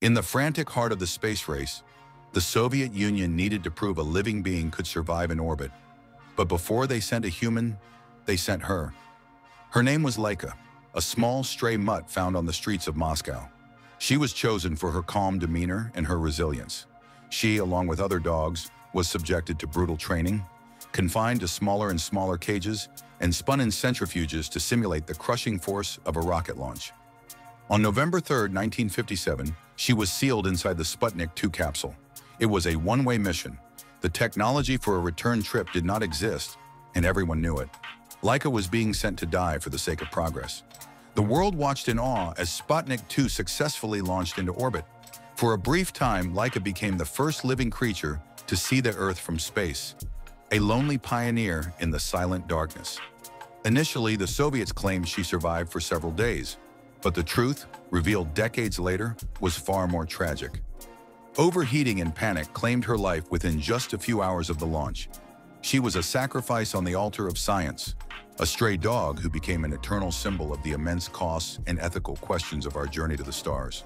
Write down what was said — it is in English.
In the frantic heart of the space race, the Soviet Union needed to prove a living being could survive in orbit. But before they sent a human, they sent her. Her name was Laika, a small stray mutt found on the streets of Moscow. She was chosen for her calm demeanor and her resilience. She, along with other dogs, was subjected to brutal training, confined to smaller and smaller cages, and spun in centrifuges to simulate the crushing force of a rocket launch. On November 3, 1957, she was sealed inside the Sputnik 2 capsule. It was a one-way mission. The technology for a return trip did not exist, and everyone knew it. Laika was being sent to die for the sake of progress. The world watched in awe as Sputnik 2 successfully launched into orbit. For a brief time, Laika became the first living creature to see the Earth from space, a lonely pioneer in the silent darkness. Initially, the Soviets claimed she survived for several days, but the truth, revealed decades later, was far more tragic. Overheating and panic claimed her life within just a few hours of the launch. She was a sacrifice on the altar of science, a stray dog who became an eternal symbol of the immense costs and ethical questions of our journey to the stars.